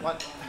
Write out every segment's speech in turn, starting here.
What?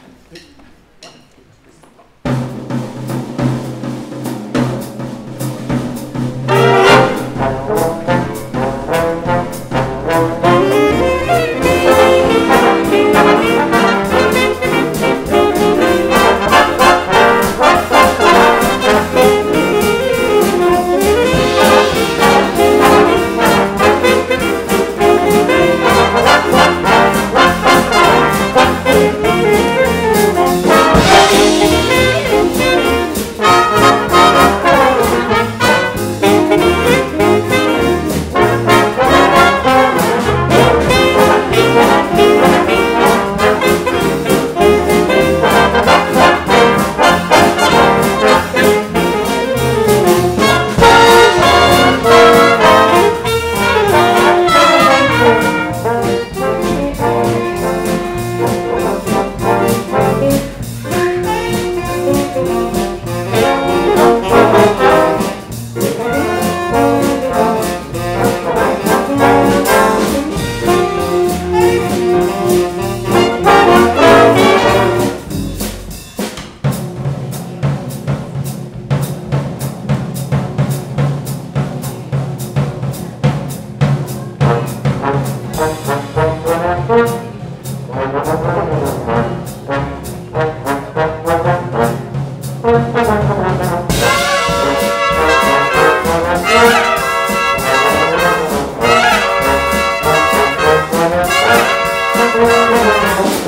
Wow.